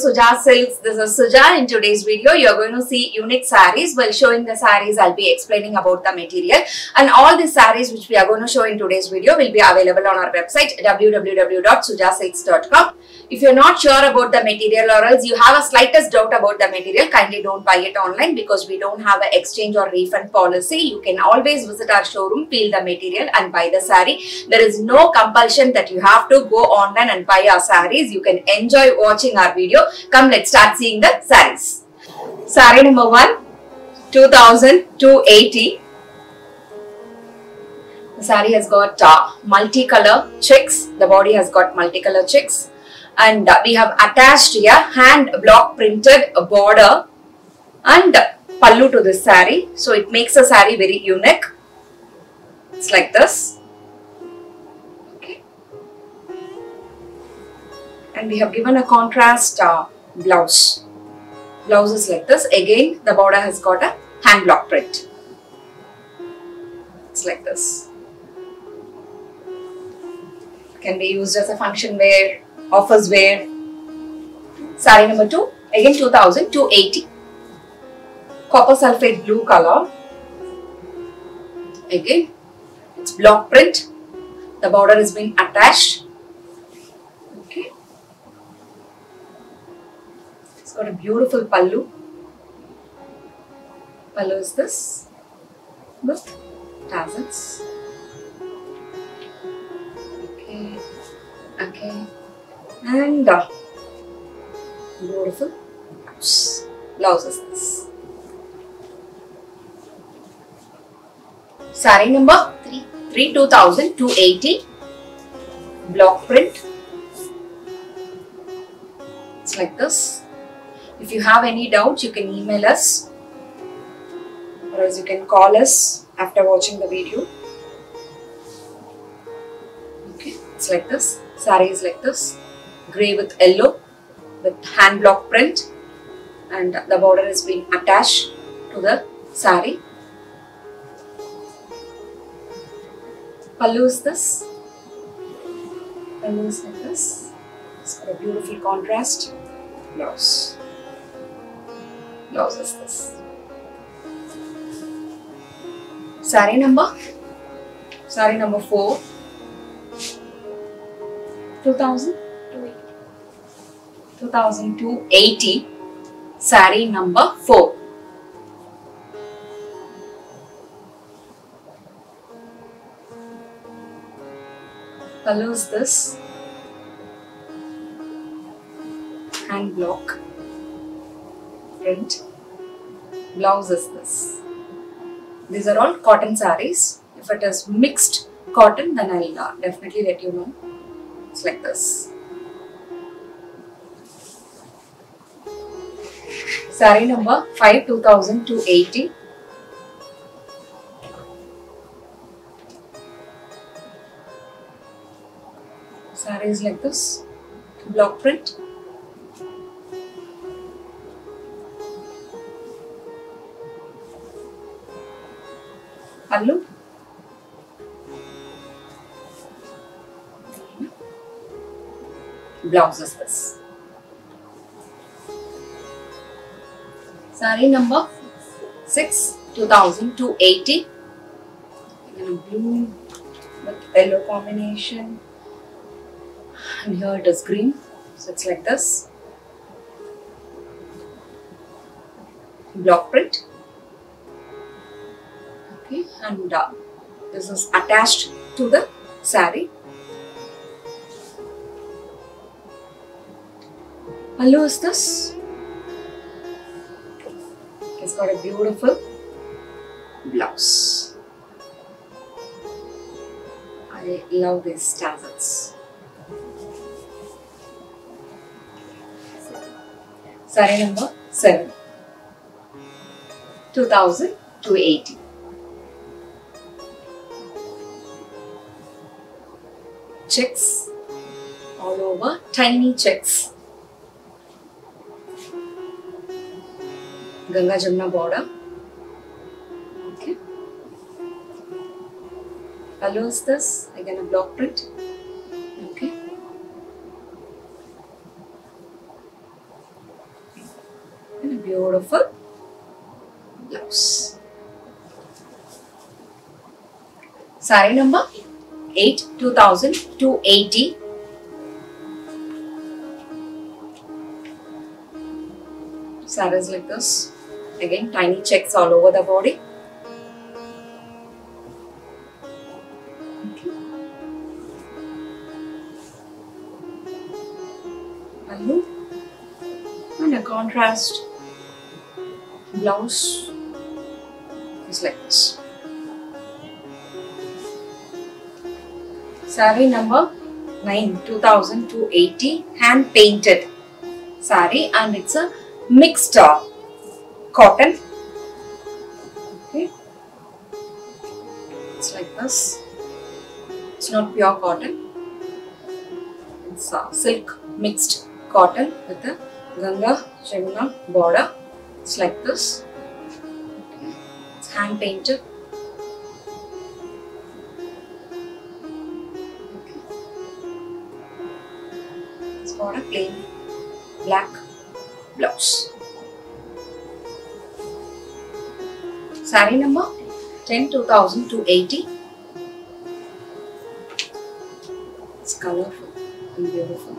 Suja Silks. This is Suja. In today's video, you're going to see unique sarees. While showing the sarees, I'll be explaining about the material. And all the sarees which we are going to show in today's video will be available on our website www.sujasilks.com. If you're not sure about the material or else you have a slightest doubt about the material, kindly don't buy it online because we don't have an exchange or refund policy. You can always visit our showroom, feel the material and buy the saree. There is no compulsion that you have to go online and buy our sarees. You can enjoy watching our video. Come, let's start seeing the sarees. Saree number one, 2280. The saree has got uh, multicolor checks. The body has got multicolor checks. And we have attached here hand block printed border and pallu to this saree. So it makes the saree very unique. It's like this. Okay. And we have given a contrast uh, blouse. Blouse is like this. Again, the border has got a hand block print. It's like this. Can be used as a function wear, office wear. Saree number 2, again 2280. Copper sulfate blue color. Again, it's block print. The border has been attached. Okay. It's got a beautiful pallu. Pallu is this with tassels. Okay. Okay. And uh, beautiful blouse. Blouse. Saree number 3, 3 2280 block print. It's like this. If you have any doubts, you can email us or else you can call us after watching the video. Okay, it's like this. Saree is like this. Grey with yellow with hand block print and the border is being attached to the saree. Pallu is this. Pallu is like this. It's got a beautiful contrast. Blouse. Blouse is this. Saree number. Saree number 4. 2000. 2280. Saree number 4. color is this. Hand block. Print. Blouse is this. These are all cotton sarees. If it is mixed cotton then i'll uh, definitely let you know. It's like this saree number 5 2280 saree is like this. Block print. Pallu blouse is this saree number 6 2280 in a blue with yellow combination. And here it is green. So it's like this. Block print. Okay and uh, this is attached to the sari pallu is this got a beautiful blouse I love these tassels Saree number 7. 2280. Checks all over, tiny checks. Ganga Jamuna border. Okay. Is this, again a block print. Okay. beautiful blouse. Saree number 8 2280 sarees like this again tiny checks all over the body. Pallu and a contrast. Blouse. Is like this. Saree number 9 2280 hand painted. Saree and it's a mixed uh, cotton. Okay. It's like this. It's not pure cotton. It's uh, silk mixed cotton with a Ganga Jamuna border. It's like this. Okay. It's hand painted. It's got a plain black blouse. Saree number 10 2280. It's colorful and beautiful.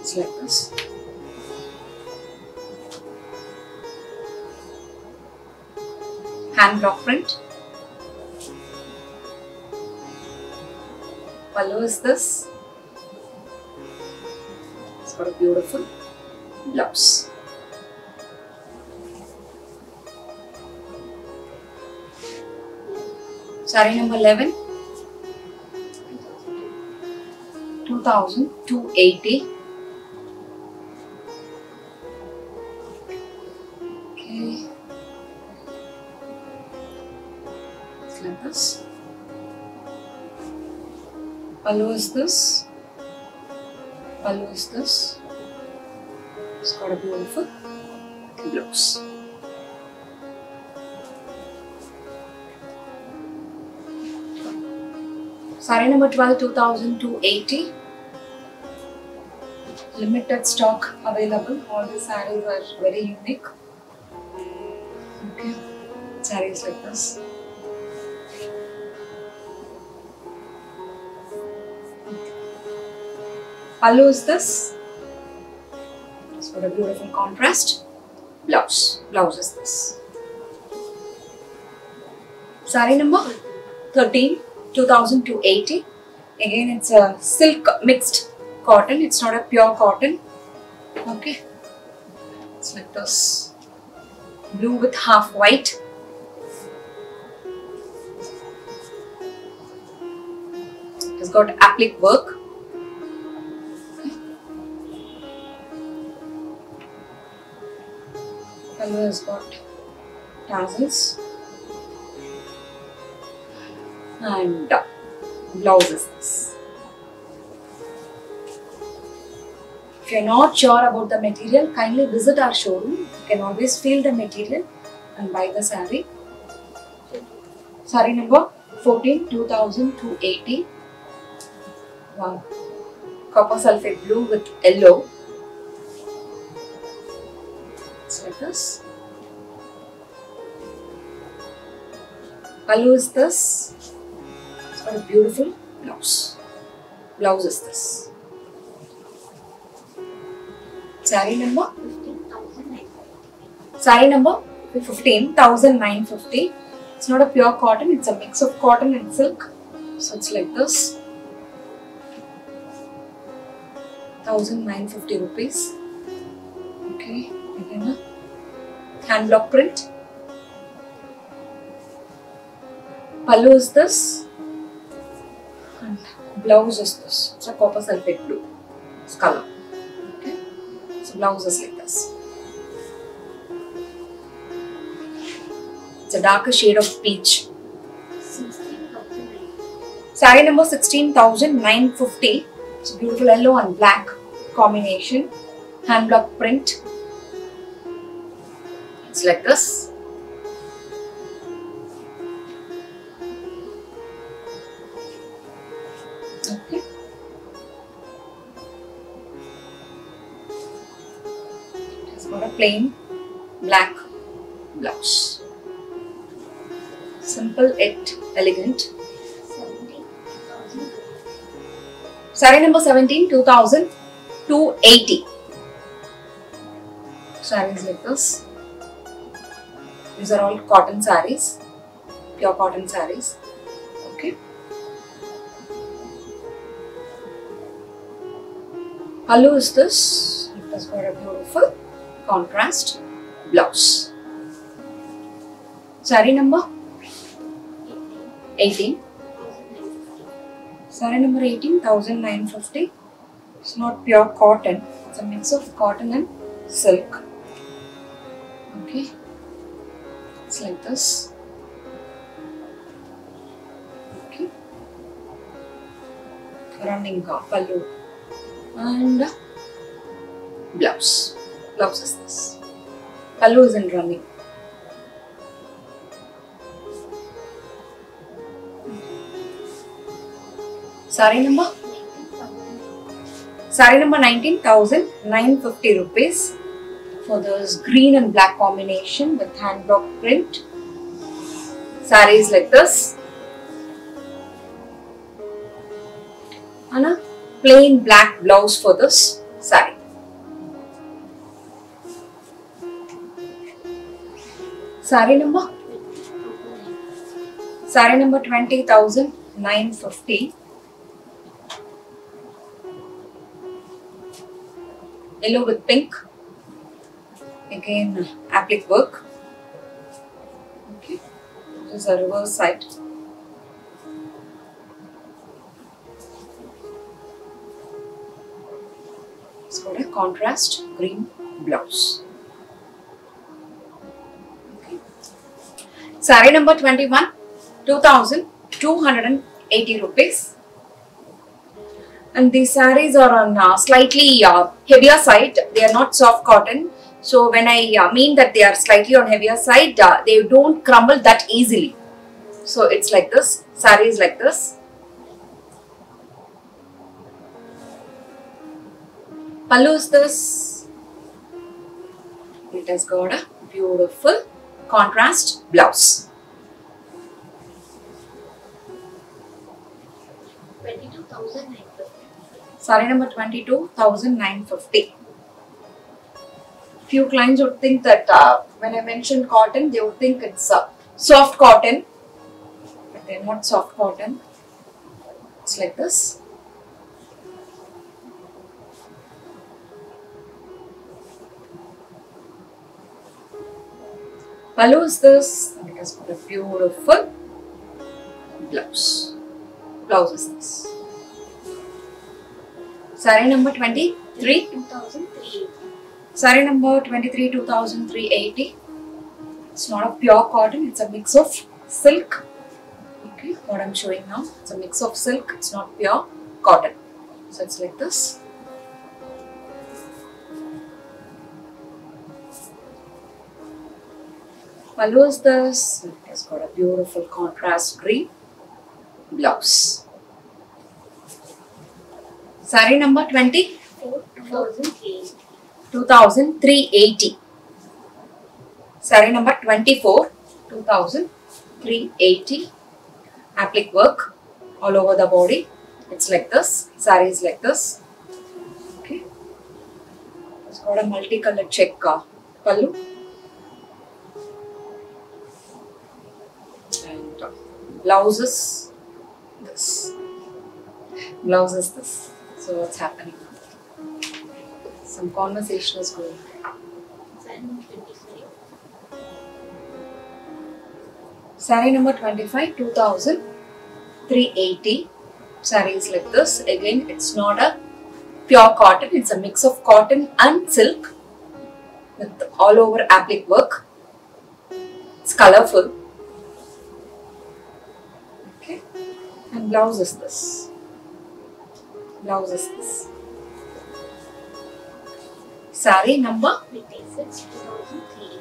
It's like this. Hand block print. Pallu is this. It's got a beautiful blouse. Saree number 11 2280 Okay. This. Pallu is this. Pallu is this. It's got a beautiful blouse. Saree number 12 2280. Limited stock available. All the sarees are very unique. Okay. Sarees like this. Pallu is this. It's got a beautiful contrast. Blouse. Blouse is this. Saree number 13 2280. Again, it's a silk mixed cotton. It's not a pure cotton. Okay. It's like this. Blue with half white. It's got applique work. Color has got tassels and blouse is this. If you're not sure about the material, kindly visit our showroom. You can always feel the material and buy the saree. Saree number 14 2280. Wow. Copper sulfate blue with yellow. Like this. Pallu is this. A beautiful blouse. Blouse is this. Saree number? Saree number 15,950. It's not a pure cotton, it's a mix of cotton and silk. So it's like this. 1950 rupees. Okay, again hand block print. Pallu is this and blouse is this. It's a copper sulfate blue. It's color. Okay, so blouse is like this. It's a darker shade of peach. Saree number 16,950. It's a beautiful yellow and black combination. Hand block print. It's like this. Okay. It's got a plain black blouse. Simple yet elegant. Saree number 17, 2280. Sarees like this. These are all cotton sarees, pure cotton sarees. Pallu is this. It has got a beautiful contrast blouse. Saree number 18. Saree number 18, 1950. It's not pure cotton, it's a mix of cotton and silk. Okay, it's like this. Okay, running pallu and uh, blouse. Blouse is this. Pallu is in running. Saree number? Saree number 19,950 rupees for this green and black combination with hand block print. Sarees like this. Plain black blouse for this saree. Saree number? Saree number 20,950. yellow with pink. Again, applique work. Okay, this is a reverse side. Contrast green blouse. Okay. Saree number 21, 2280 rupees. And these sarees are on uh, slightly uh, heavier side. They are not soft cotton. So when i uh, mean that they are slightly on heavier side uh, they don't crumble that easily. So it's like this. Sarees like this pallu is this it has got a beautiful contrast blouse Saree number 22,950. Few clients would think that uh, when I mention cotton, they would think it's uh, soft cotton. But they're not soft cotton. It's like this. Is this. And it has got a beautiful blouse. Blouse is this. Saree number 23. 2003. Saree number 23 2380. It's not a pure cotton, it's a mix of silk. Okay, what I'm showing now, it's a mix of silk, it's not pure cotton. So it's like this. Is this. It has got a beautiful contrast green blouse. Saree number 20 2008. 2380. Saree number 24 2380. Applique work all over the body. It's like this. Saree is like this. Okay. It's got a multicolored check uh, pallu. Blouse is this. Blouse is this. So what's happening? Some conversation is going. 25. Saree number 25, 2380. Saree is like this. Again, it's not a pure cotton, it's a mix of cotton and silk with all over applique work. It's colorful. And blouse is this. Blouse is this. Saree number 26. 2003.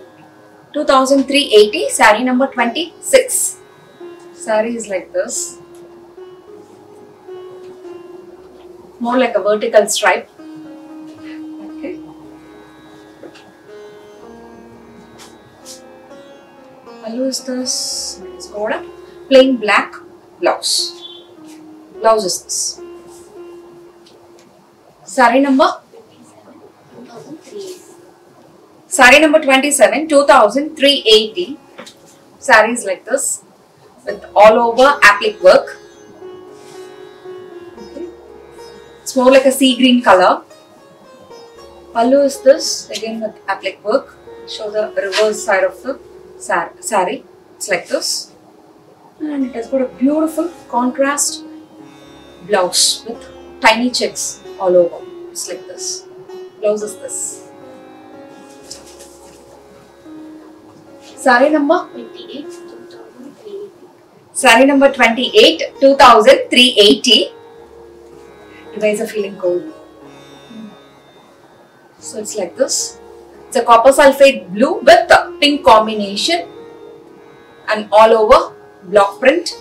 2380 saree number 26 saree is like this more like a vertical stripe okay is this? It's got a plain black blouse. Blouse is this. Saree number? Saree number 27, 2380. Sarees like this with all over applique work. It's more like a sea green color. Pallu is this again with applique work. Show the reverse side of the sar- saree. It's like this. And it has got a beautiful contrast blouse with tiny checks all over. It's like this. Blouse is this. Saree number? Twenty-eight, two thousand three eighty. Saree number 28, 2380. You guys are feeling cold. So it's like this. It's a copper sulfate blue with a pink combination and all over block print.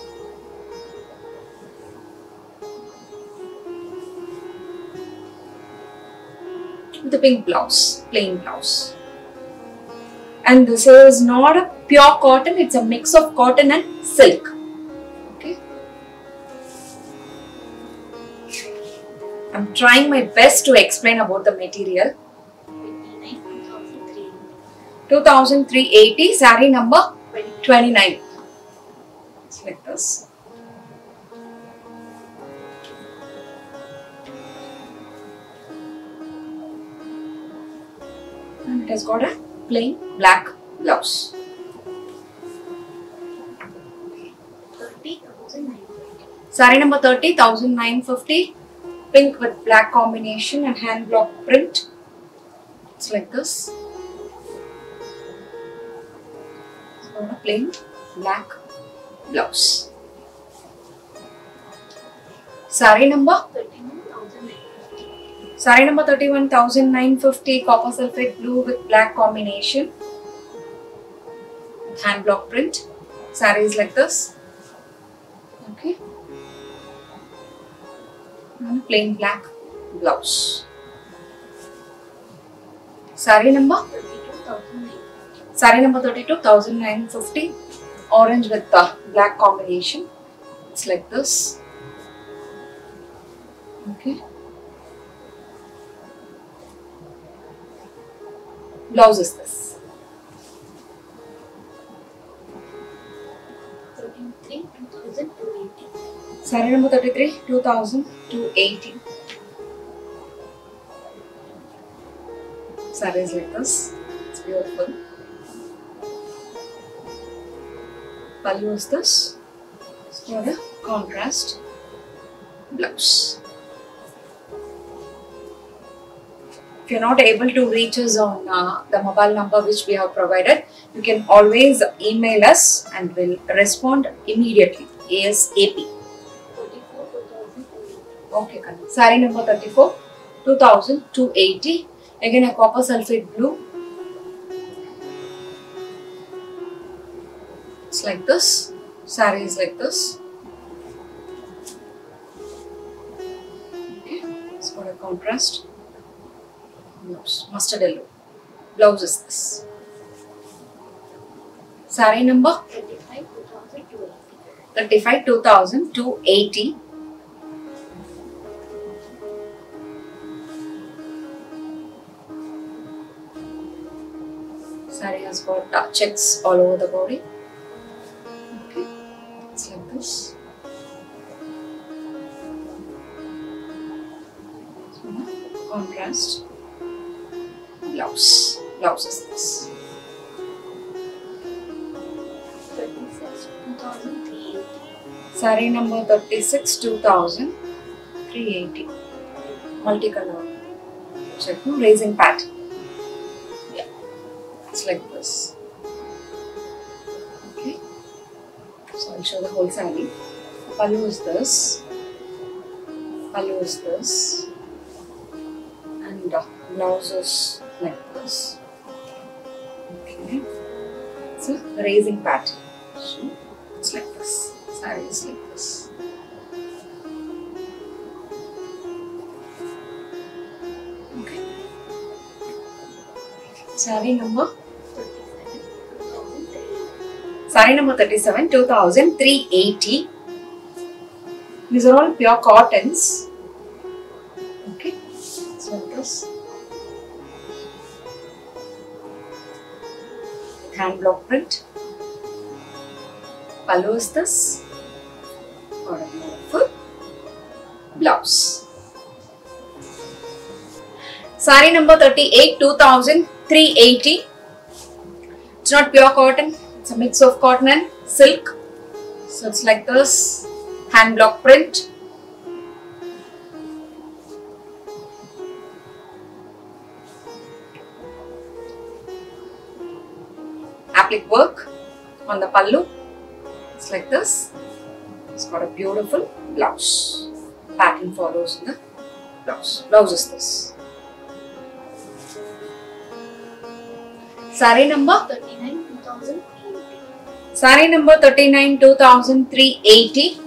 A pink blouse, plain blouse. And this is not a pure cotton, it's a mix of cotton and silk. Okay. I'm trying my best to explain about the material. Twenty-nine, two thousand three eighty. 2380 saree number 29. It's like this. Has got a plain black blouse. Saree number 30, 1950. Pink with black combination and hand block print. It's like this. It's got a plain black blouse. Saree number? Thirty-one thousand nine hundred. Saree number 31,950 copper sulfate blue with black combination. Hand block print. Saree is like this. Okay. And plain black blouse. Saree number? Saree number 32,950. Orange with the black combination. It's like this. Okay. Blouse is this. Number 33, 2,280. Saree is like this. It's beautiful. Pallu is this. It's got contrast blouse. If you're not able to reach us on uh, the mobile number which we have provided, you can always email us and we'll respond immediately. ASAP. Okay. Saree number 34, 2280. Again, a copper sulfate blue. It's like this. Saree is like this. Okay, it's a contrast. Blouse, mustard yellow. Blouse is this. Saree number Thirty-five, two thousand two eighty. 35, 2280. Saree has got checks all over the body. Okay, it's like this. Contrast blouse. Blouse is this. Thirty-six, two thousand three eighty. Saree number 36, 2000, 380. Multicolor. Check? Raising pattern. Yeah. It's like this. Okay. So I'll show the whole saree. Pallu is this. Pallu is this. And uh, blouse is like this. Okay. It's a raising pattern. So it's like this. Saree is like this. Okay. Saree number Thirty-seven, two thousand three eighty. Saree number 37, 2380. These are all pure cottons. Okay, so this. Hand block print. Pallu is this. Got a beautiful blouse. Saree number 38, 2380. It's not pure cotton, it's a mix of cotton and silk. So it's like this hand block print. On the pallu. It's like this. It's got a beautiful blouse. Pattern follows in the blouse. Blouse is this. Saree number 39, 2080. Saree number 39 2380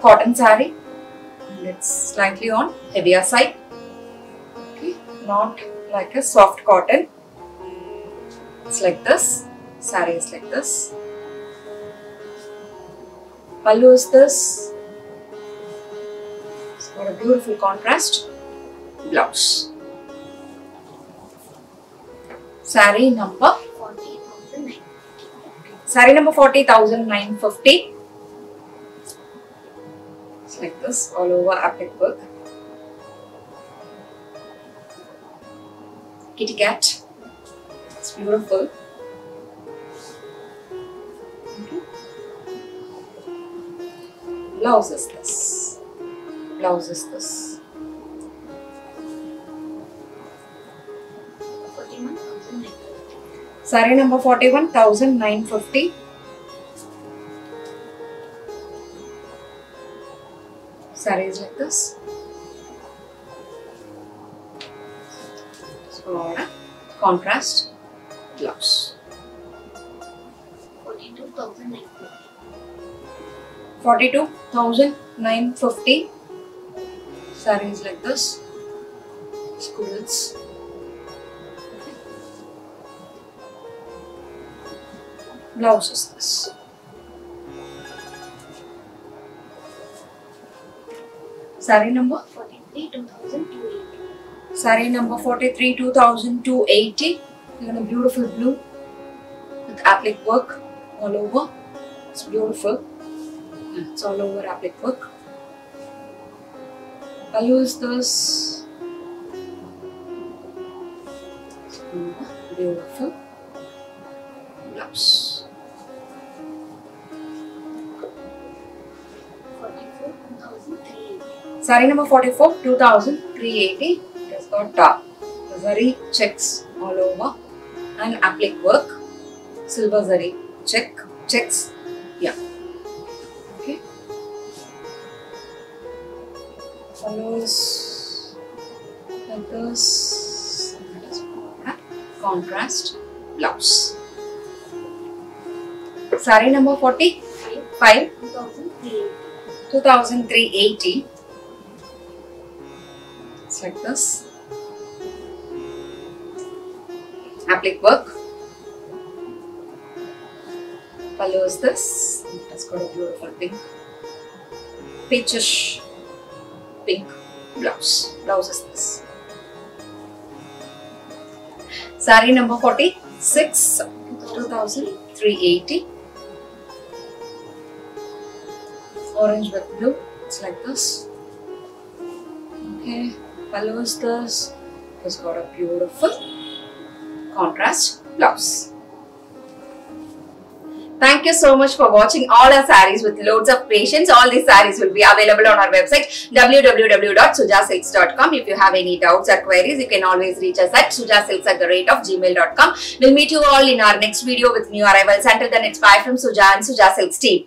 cotton and it's slightly on heavier side okay not like a soft cotton it's like this saree is like this pallu is this it's got a beautiful contrast blouse saree number 40,950. Saree number 40,950. It's like this all over applique work. Kitty cat. It's beautiful. Blouse is this. Blouse is this. 41,950. Saree number 41,950. Saree is like this. So, contrast 42,950. Saree is like this. Schools. Blouse is this. Saree number 43, 2,280. Saree number 43 2280. You're in a beautiful blue with applique work all over. It's beautiful. It's all over applique work. I'll use this. Beautiful blouse. 44, 2,380. Saree number 44 2380. It has got uh, zari checks all over and applique work. Silver zari check checks. Yeah. Pallu's this. Contrast blouse. Saree number 45 2,380. 2380. It's like this. Applique work. Pallu's this. It has got a beautiful pink. Peachish pink blouse. Blouse is this. Saree number 46. 2380. Orange with blue. It's like this. Okay. Pallu is this. It's got a beautiful contrast blouse. Thank you so much for watching all our sarees with loads of patience. All these sarees will be available on our website www.sujasilks.com. If you have any doubts or queries, you can always reach us at sujasilks at the rate of gmail.com. We'll meet you all in our next video with new arrivals. Until then, it's bye from Suja and Suja Silks team.